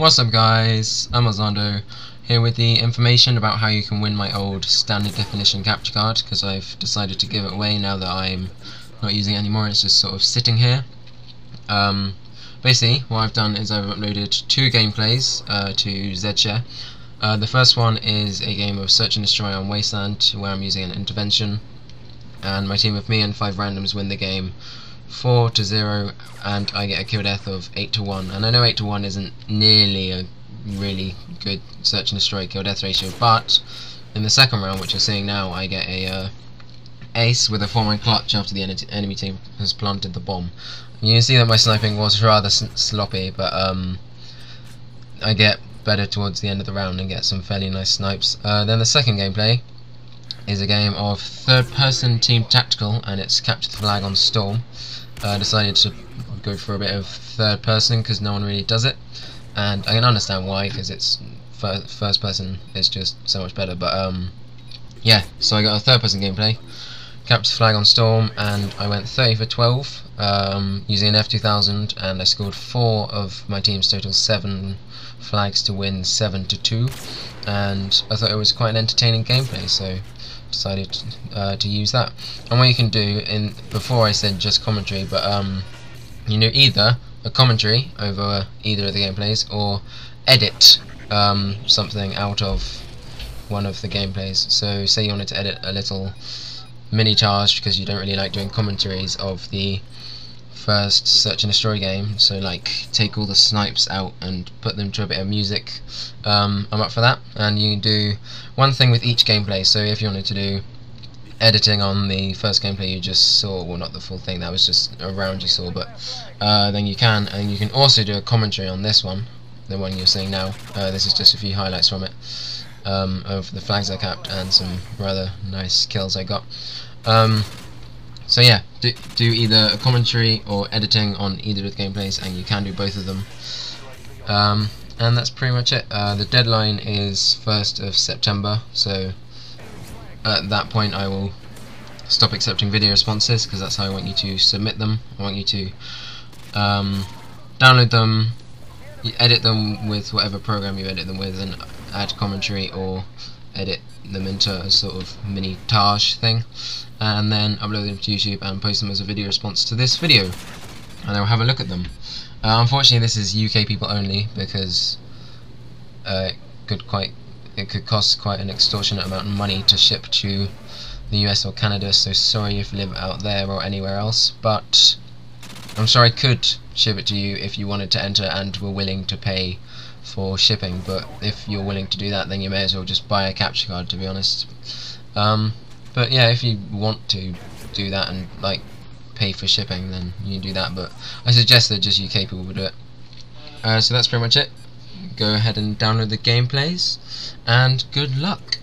What's up guys, I'm El Xando, here with the information about how you can win my old standard definition capture card because I've decided to give it away now that I'm not using it anymore, it's just sort of sitting here. Um, basically, what I've done is I've uploaded two gameplays uh, to Zshare. Uh, the first one is a game of Search and Destroy on Wasteland where I'm using an intervention and my team of me and five randoms win the game 4 to 0 and I get a kill death of 8 to 1 and I know 8 to 1 isn't nearly a really good search and destroy kill death ratio but in the second round which you're seeing now I get a uh, ace with a 4 man clutch after the en enemy team has planted the bomb. You can see that my sniping was rather sloppy but um, I get better towards the end of the round and get some fairly nice snipes. Uh, then the second gameplay is a game of third person team tactical and it's capture the flag on storm uh, decided to go for a bit of third person because no one really does it. And I can understand why because it's fir first person is just so much better but um yeah so I got a third person gameplay. Captured flag on storm and I went 30 for 12 um, using an F2000 and I scored 4 of my team's total 7 flags to win 7 to 2 and I thought it was quite an entertaining gameplay so decided uh, to use that. And what you can do in before I said just commentary, but um, you know either a commentary over either of the gameplays or edit um, something out of one of the gameplays. So say you wanted to edit a little minitage because you don't really like doing commentaries of the first search and destroy game so like take all the snipes out and put them to a bit of music um, I'm up for that. And you do one thing with each gameplay so if you wanted to do editing on the first gameplay you just saw well not the full thing that was just a round you saw but uh, then you can and you can also do a commentary on this one the one you're seeing now. Uh, this is just a few highlights from it um, of the flags I capped and some rather nice kills I got. Um, so yeah, do, do either a commentary or editing on either of the gameplays, and you can do both of them. Um, and that's pretty much it. Uh, the deadline is 1st of September, so at that point I will stop accepting video responses, because that's how I want you to submit them. I want you to um, download them, edit them with whatever program you edit them with, and add commentary or edit them into a sort of mini Taj thing and then upload them to YouTube and post them as a video response to this video and I'll have a look at them. Uh, unfortunately this is UK people only because uh, it could quite it could cost quite an extortionate amount of money to ship to the US or Canada so sorry if you live out there or anywhere else but I'm sure I could ship it to you if you wanted to enter and were willing to pay for shipping but if you're willing to do that then you may as well just buy a capture card to be honest. Um, but yeah if you want to do that and like pay for shipping then you do that but I suggest that just UK people would do it. Uh, so that's pretty much it. Go ahead and download the gameplays and good luck